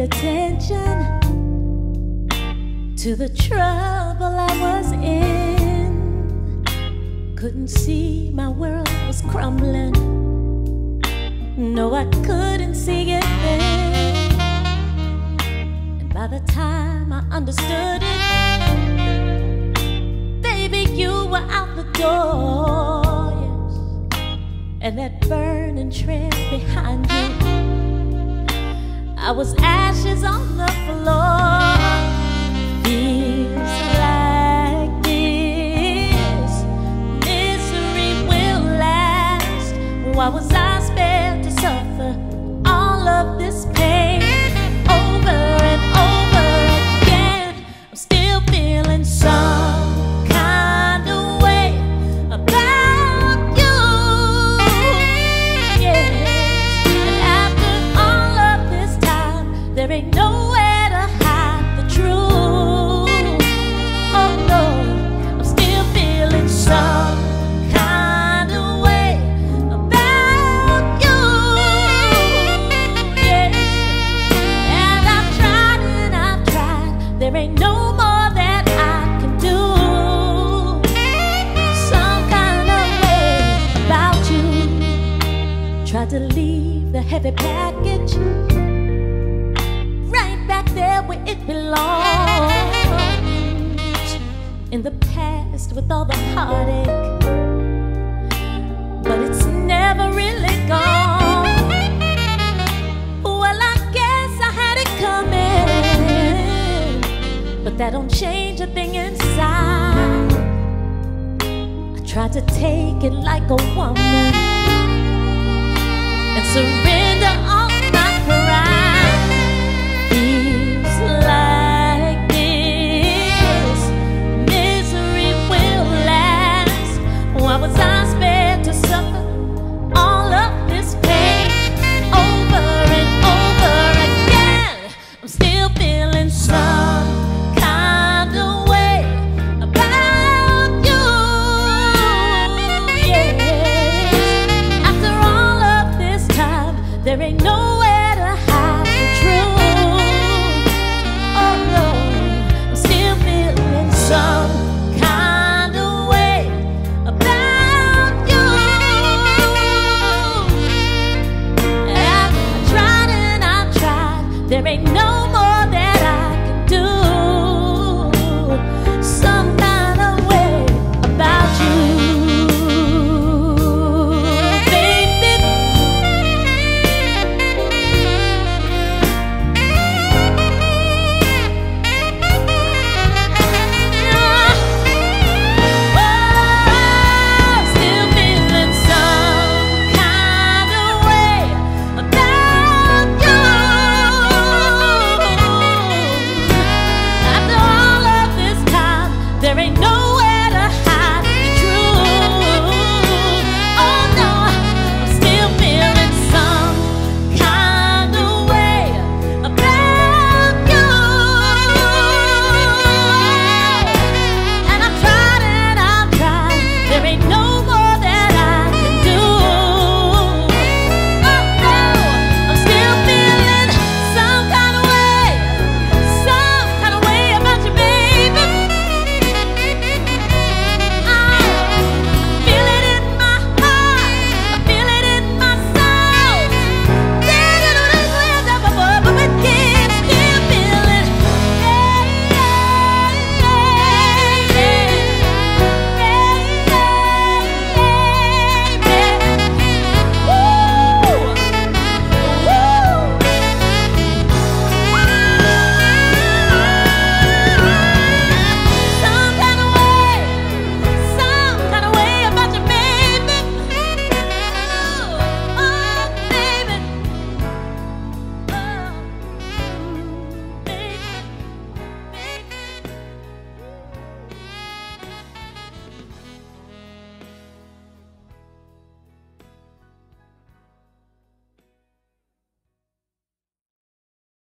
attention to the trouble I was in. Couldn't see my world was crumbling. No, I couldn't see it then. And by the time I understood it, baby, you were out the door. Yes. And that burning trail behind you I was ashes on the floor. Tried to leave the heavy package right back there where it belongs. In the past with all the heartache. But it's never really gone. Well, I guess I had it coming. But that don't change a thing inside. I tried to take it like a woman and surrender.